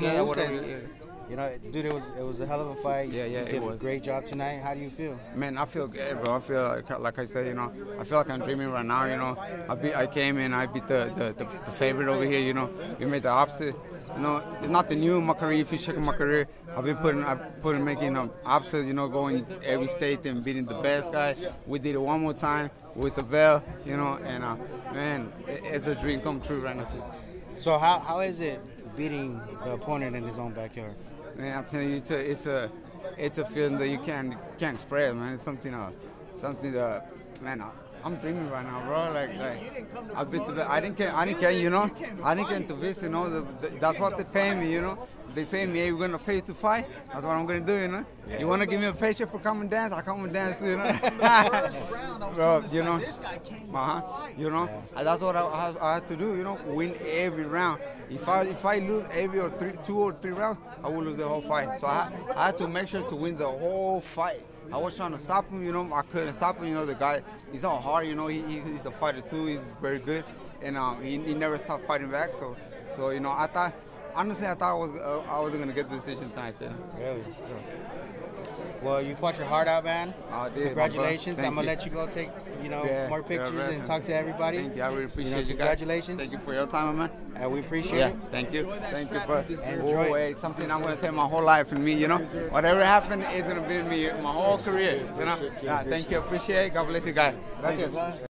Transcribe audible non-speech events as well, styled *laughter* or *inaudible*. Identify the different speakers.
Speaker 1: Yeah,
Speaker 2: Move,
Speaker 1: whatever.
Speaker 2: 'cause,
Speaker 1: yeah.
Speaker 2: You know, dude, it was it was a hell of a fight.
Speaker 1: Yeah, yeah,
Speaker 2: You
Speaker 1: it
Speaker 2: did a
Speaker 1: was.
Speaker 2: great job tonight. How do you feel?
Speaker 1: Man, I feel good, bro. I feel like, like I said, you know, I feel like I'm dreaming right now. You know, I beat, I came in, I beat the, the, the, the favorite over here. You know, we made the opposite. You know, it's nothing new in my career. If you check my career, I've been putting, I've put making um, opposite. You know, going every state and beating the best guy. We did it one more time with the bell. You know, and uh, man, it, it's a dream come true right now.
Speaker 2: So how how is it beating the opponent in his own backyard?
Speaker 1: Man, I'm telling you, it's a, it's a, it's a feeling that you can't can't express, man. It's something, uh, something that, man, I, I'm dreaming right now, bro. Like, like, I've been to, I didn't care, I didn't care, you know, I didn't get to visit, you know. The, the, that's what they pay me, you know. They pay me, hey, we're gonna pay you to fight. That's what I'm gonna do, you know. You wanna give me a paycheck for coming dance? I come and dance, you know. *laughs* bro, you know, uh-huh, you know, and that's what I, I, I had to do, you know, win every round. If I if I lose every or three, two or three rounds, I will lose the whole fight. So I, I had to make sure to win the whole fight. I was trying to stop him, you know, I couldn't stop him. You know, the guy, he's all hard, you know, he, he, he's a fighter too. He's very good, and um, he, he never stopped fighting back. So, so you know, I thought, honestly, I thought I was uh, I wasn't gonna get the decision tonight. Know?
Speaker 2: Really? Well, you fought your heart out, man.
Speaker 1: I did,
Speaker 2: Congratulations. I'm gonna
Speaker 1: Thank
Speaker 2: let you go take, you know,
Speaker 1: Yeah,
Speaker 2: more pictures
Speaker 1: man.
Speaker 2: and talk to everybody.
Speaker 1: Thank you. I really appreciate
Speaker 2: know,
Speaker 1: you, guys.
Speaker 2: congratulations.
Speaker 1: Thank you for your time, man.
Speaker 2: And we appreciate
Speaker 1: Yeah,
Speaker 2: it.
Speaker 1: thank you, thank you, bro.
Speaker 2: Enjoy.
Speaker 1: Oh, hey, something I'm gonna take my whole life in me, you know. Whatever happened is gonna be in me my whole career, you know. Yeah, thank you, appreciate it. God bless you, guys.
Speaker 2: Gracias.